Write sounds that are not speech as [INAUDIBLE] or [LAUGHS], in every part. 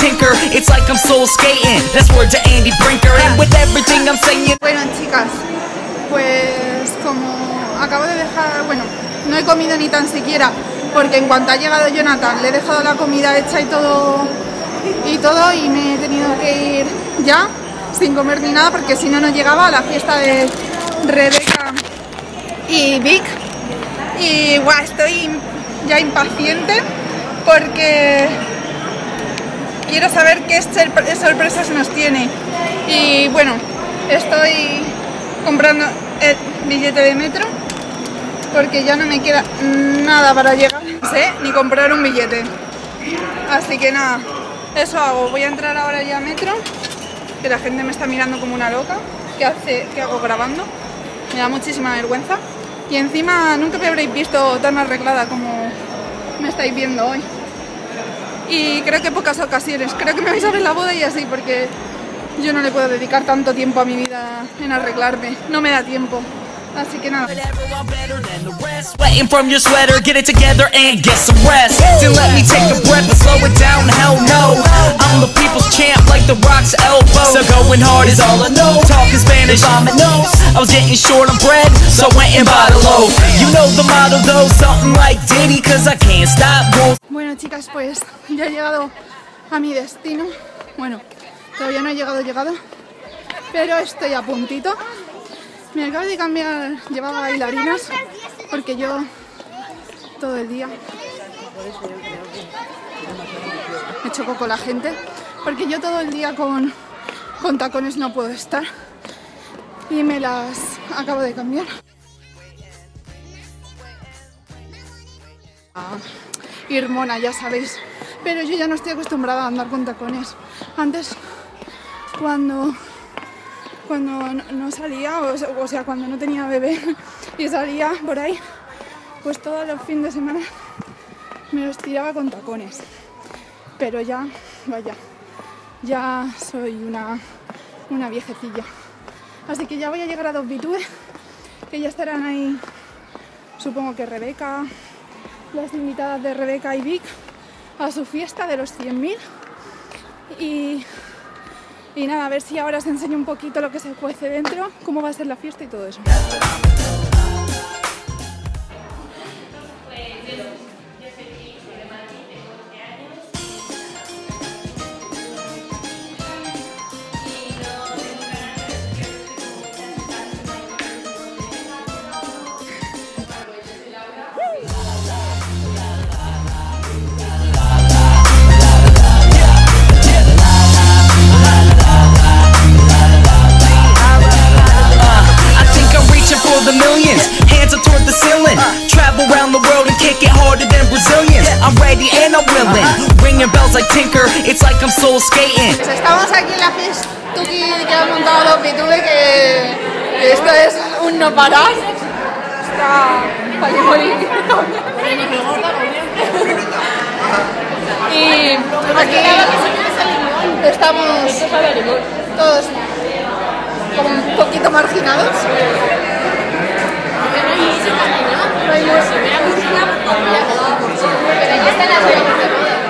Tinker, it's like I'm soul skating. That's word Andy Brinker. And everything I'm saying. Bueno, chicas, pues como acabo de dejar, bueno, no he comido ni tan siquiera, porque en cuanto ha llegado Jonathan le he dejado la comida hecha y todo, y todo, y me he tenido que ir ya, sin comer ni nada, porque si no, no llegaba a la fiesta de Rebeca y Vic. Y guau, estoy ya impaciente porque quiero saber qué sorpre- sorpresas nos tiene. Y bueno, estoy comprando el billete de metro porque ya no me queda nada para llegar. Ni comprar un billete. Así que nada, eso hago. Voy a entrar ahora ya a metro, que la gente me está mirando como una loca. ¿Qué, hace, qué hago grabando? Me da muchísima vergüenza. Y encima nunca me habréis visto tan arreglada como me estáis viendo hoy. Y creo que pocas ocasiones. Creo que me vais a ver la boda y así, porque yo no le puedo dedicar tanto tiempo a mi vida en arreglarme. No me da tiempo. Así que nada. So going hard is all I know. Talking Spanish, I'm a no. I was getting short on bread, so I went and bought a loaf. You know the motto though, something like Diddy, cause I can't stop. Bueno, chicas, pues [LAUGHS] ya he llegado a mi destino. Bueno, todavía no he llegado, llegado. Pero estoy a puntito. Me acabo de cambiar, llevaba bailarinas, porque yo todo el día me choco con la gente, porque yo todo el día con, con tacones no puedo estar. Y me las acabo de cambiar. Ah, ir mona, ya sabéis. Pero yo ya no estoy acostumbrada a andar con tacones. Antes, cuando, cuando no salía, o sea, cuando no tenía bebé [LAUGHS] y salía por ahí, pues todos los fines de semana me los tiraba con tacones. Pero ya, vaya, ya soy una, una viejecilla. Así que ya voy a llegar a dos que ya estarán ahí, supongo que Rebeca, las invitadas de Rebeca y Vic a su fiesta de los 100.000 y, y nada, a ver si ahora os enseño un poquito lo que se cuece dentro, cómo va a ser la fiesta y todo eso. Pues estamos aquí en la festuki que ha montado los Pitube, que, esto es un no parar. Está Palimori. Y aquí estamos todos como un poquito marginados. No hay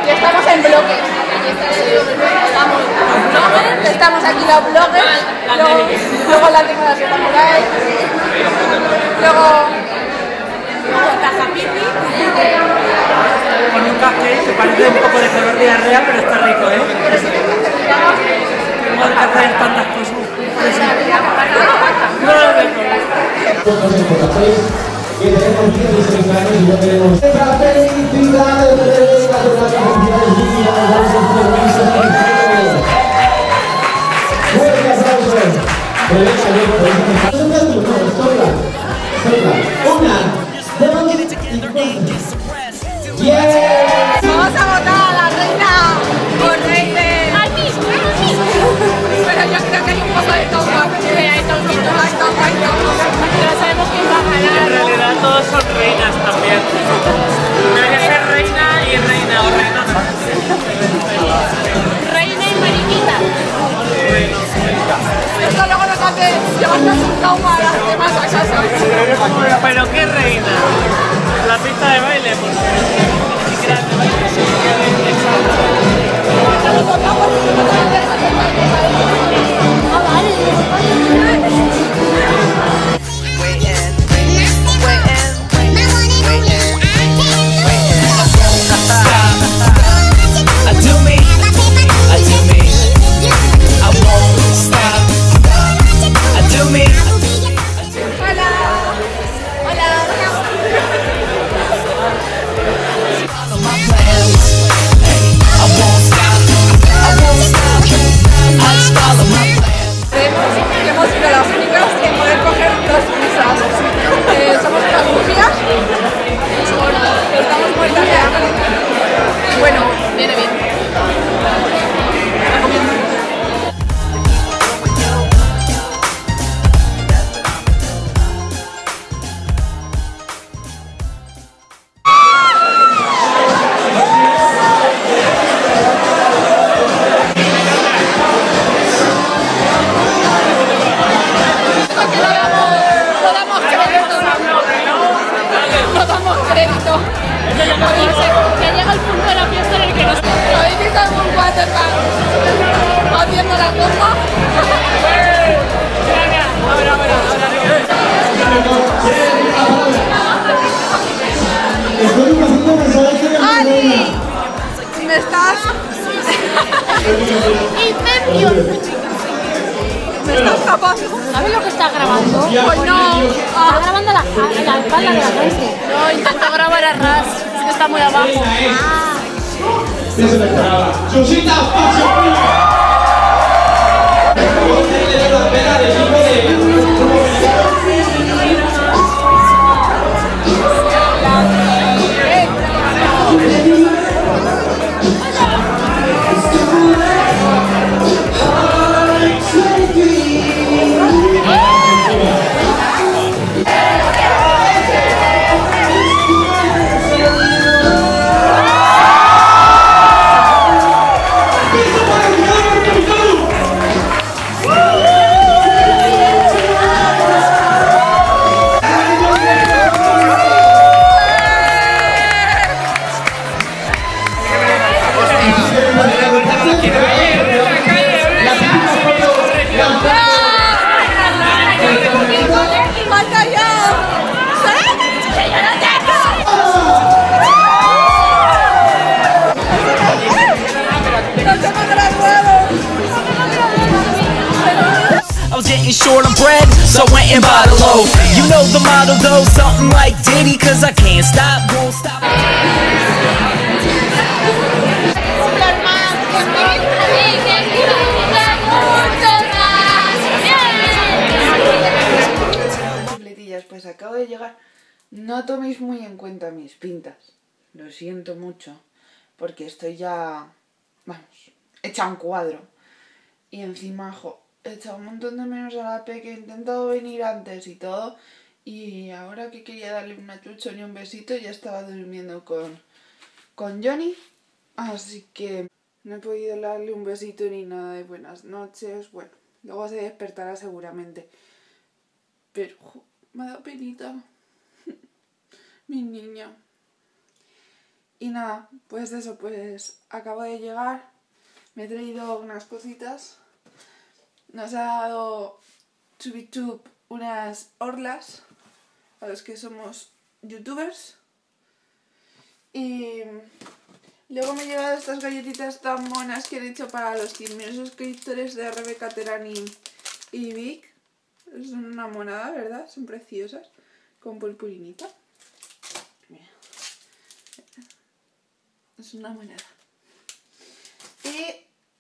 Y estamos en bloques. Estamos aquí los bloggers, luego, luego la tengo de samurai, luego con un cupcake que parece un poco de color diarrea, pero está rico, ¿eh? Tengo que hacer tantas cosas. No, no, no, no. Que tenemos 16 años y no tenemos la felicidad de tener la felicidad Fuerte aplauso. Rebeca, yo, no, sopla, sopla. Una, dos, Get it together and get some rest. yeah. vamos a votar a la reina por rey de... Pero yo creo que hay un poco de. Hay. Pero sabemos quién va a ganar reinas también. Tiene que ser reina y reina o reina. Reina y mariquita. Esto luego nos hace llevarnos un trauma a las demás a casa. ¿Pero qué reina? La pista de baile, pues. Me estás tapando. ¿Sabes lo que está grabando? Pues no. Está Ah, grabando la, la espalda de la gente. No, intento grabar a ras, es que está muy abajo. Esperaba. Susita, paso. Short on bread, so loaf. You know the motto though, something like Diddy, cause I can't stop, won't stop. Pues acabo de llegar. No toméis muy en cuenta mis pintas. Lo siento mucho. Porque estoy ya. Vamos, hecha un cuadro. Y encima, he echado un montón de menos a la P que he intentado venir antes y todo. Y ahora que quería darle una chuchón y un besito, ya estaba durmiendo con, con Johnny. Así que no he podido darle un besito ni nada de buenas noches. Bueno, luego se despertará seguramente. Pero me ha dado penita. [LAUGHS] Mi niña. Y nada, pues eso, pues acabo de llegar. Me he traído unas cositas. Nos ha dado Chubitube unas orlas a los que somos youtubers. Y luego me he llevado estas galletitas tan monas que han hecho para los 100.000 suscriptores de Rebeca Terani y Vic. Son una monada, ¿verdad? Son preciosas. Con purpurinita. Es una monada. Y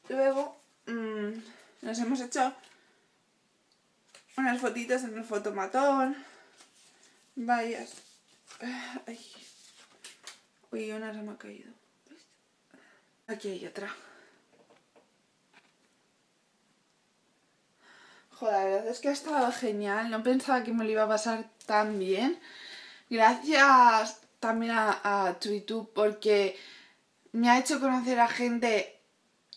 luego mm, nos hemos hecho unas fotitas en el fotomatón. Ay. Uy, una se me ha caído. Aquí hay otra. Joder, la verdad es que ha estado genial. No pensaba que me lo iba a pasar tan bien. Gracias también a, a porque me ha hecho conocer a gente,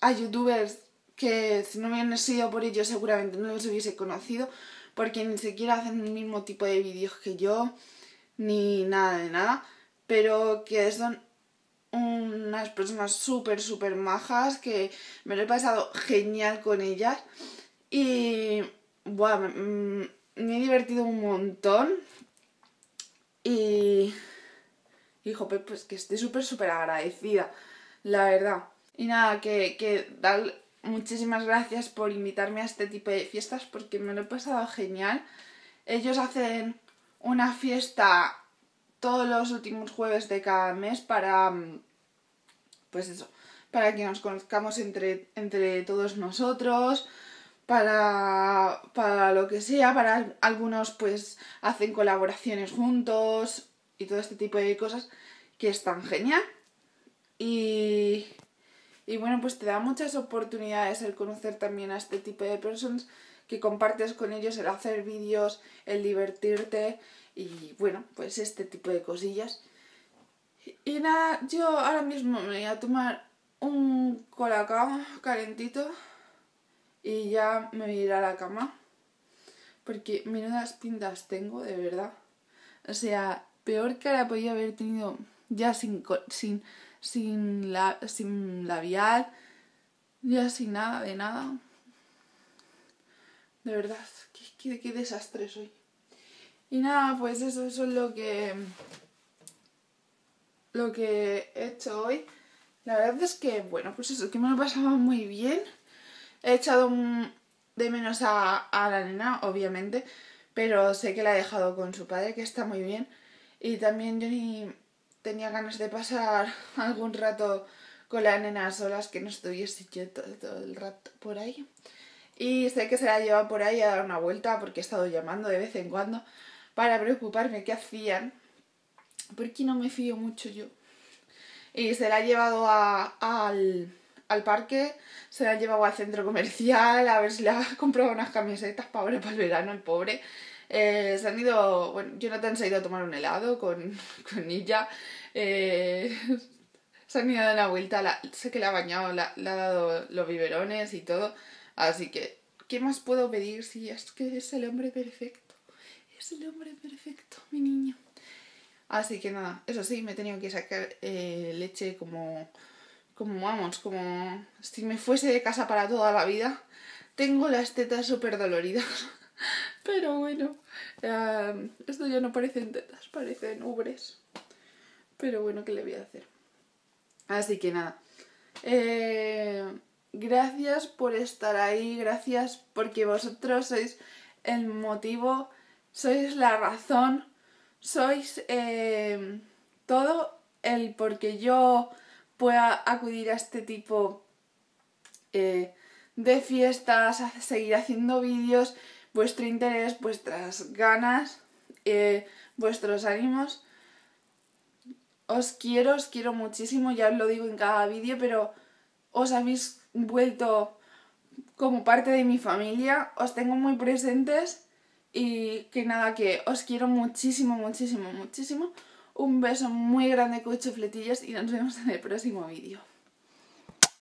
a youtubers que si no hubieran sido por ellos seguramente no los hubiese conocido porque ni siquiera hacen el mismo tipo de vídeos que yo ni nada de nada pero que son unas personas súper súper majas que me lo he pasado genial con ellas. Y me, mm, me he divertido un montón. Y hijo pues que estoy súper súper agradecida la verdad. Y nada que, que muchísimas gracias por invitarme a este tipo de fiestas porque me lo he pasado genial ellos hacen una fiesta todos los últimos jueves de cada mes para mm, pues eso para que nos conozcamos entre, entre todos nosotros para, para lo que sea, para algunos pues hacen colaboraciones juntos y todo este tipo de cosas que están genial. Y, y bueno, pues te da muchas oportunidades el conocer también a este tipo de personas que compartes con ellos, el hacer vídeos, el divertirte y bueno, pues este tipo de cosillas. Y nada, yo ahora mismo me voy a tomar un colacao calentito y ya me voy a ir a la cama. Porque menudas pintas tengo, de verdad. O sea, peor cara podía haber tenido ya sin, sin sin, la, sin labial, ya sin nada, de nada. De verdad, qué, qué, desastre soy. Y nada, pues eso, eso es lo que lo que he hecho hoy. La verdad es que, bueno, pues eso, que me lo he pasado muy bien. He echado de menos a, a la nena, obviamente, pero sé que la he dejado con su padre, que está muy bien. Y también ni tenía ganas de pasar [LAUGHS] algún rato con la nena a solas, que no estuviese yo todo, el rato por ahí. Y sé que se la lleva por ahí a dar una vuelta porque he estado llamando de vez en cuando para preocuparme qué hacían. Porque no me fío mucho yo. Y se la ha llevado al, al parque, se la ha llevado al centro comercial, a ver si le ha [LAUGHS] comprado unas camisetas para ahora para el verano, el pobre. Eh, se han ido, bueno, Jonathan se ha ido a tomar un helado con, [LAUGHS] con ella. Eh, [LAUGHS] se han ido a dar una vuelta, la- sé que le ha bañado, la- le ha dado los biberones y todo. Así que, ¿qué más puedo pedir si es que es el hombre perfecto? Es el hombre perfecto, mi niño. Así que nada, eso sí, me he tenido que sacar eh, leche como, como, vamos, como si me fuese de casa para toda la vida. Tengo las tetas súper doloridas. [LAUGHS] Pero bueno, eh, esto ya no parecen tetas, parecen ubres. Pero bueno, ¿qué le voy a hacer? Así que nada. Eh, gracias por estar ahí, gracias porque vosotros sois el motivo, sois la razón, sois eh, todo el porque yo pueda acudir a este tipo eh, de fiestas, a seguir haciendo vídeos, vuestro interés, vuestras ganas, vuestros ánimos. Os quiero, os quiero muchísimo, ya os lo digo en cada vídeo, pero os habéis vuelto como parte de mi familia, os tengo muy presentes y que nada, que os quiero muchísimo, muchísimo, muchísimo. Un beso muy grande, con chufletillas y nos vemos en el próximo vídeo.